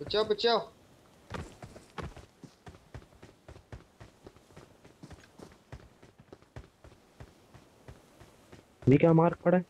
बचाओ बचाओ ये क्या मार्क पड़ा है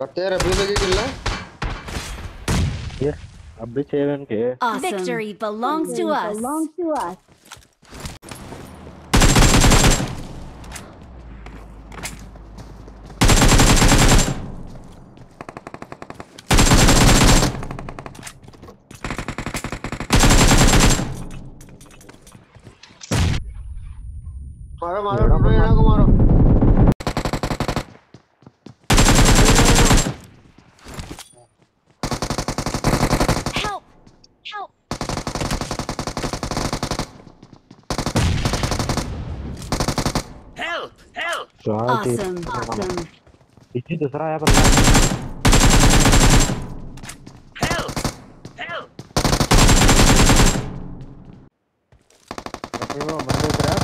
करते अभी लगी किल्ला ये अब भी सेवन के है। Awesome. Victory belongs to us. Belongs to us. मारो मारो ढूंढो यहाँ को मारो Help! Help! Awesome. Awesome. इसी दूसरा है बंदा अभी वो बंदे उतरे